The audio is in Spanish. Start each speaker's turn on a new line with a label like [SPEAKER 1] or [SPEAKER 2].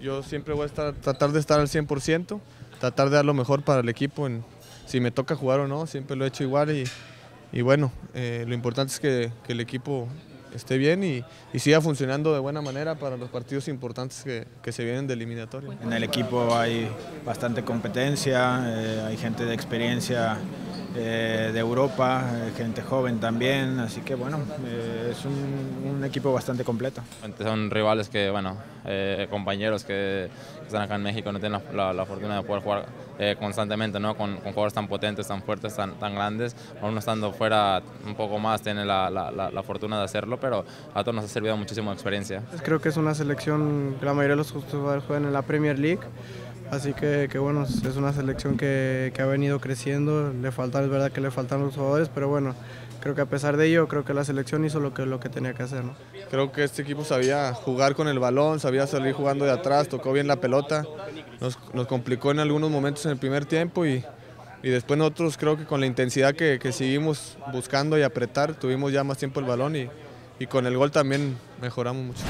[SPEAKER 1] yo siempre voy a estar, tratar de estar al 100%, tratar de dar lo mejor para el equipo, en, si me toca jugar o no, siempre lo he hecho igual y, y bueno, eh, lo importante es que, que el equipo esté bien y, y, siga funcionando de buena manera para los partidos importantes que, que se vienen de eliminatoria.
[SPEAKER 2] En el equipo hay bastante competencia, eh, hay gente de experiencia eh, de Europa, gente joven también, así que bueno, eh, es un, un, equipo bastante completo.
[SPEAKER 3] Son rivales que, bueno, compañeros que, están acá en México no tienen la, fortuna de poder jugar constantemente, ¿no? Con, jugadores tan potentes, tan fuertes, tan, grandes. Uno estando fuera un poco más tiene la, fortuna de hacerlo, pero a todos nos ha servido muchísimo experiencia.
[SPEAKER 4] Pues creo que es una selección que la mayoría de los jugadores juegan en la Premier League. Así que, que, bueno, es una selección que, que, ha venido creciendo, le faltan, es verdad que le faltan los jugadores, pero bueno, creo que a pesar de ello, creo que la selección hizo lo que, lo que tenía que hacer. ¿no?
[SPEAKER 1] Creo que este equipo sabía jugar con el balón, sabía salir jugando de atrás, tocó bien la pelota, nos, nos complicó en algunos momentos en el primer tiempo y, y después nosotros creo que con la intensidad que, que, seguimos buscando y apretar, tuvimos ya más tiempo el balón y, y con el gol también mejoramos mucho.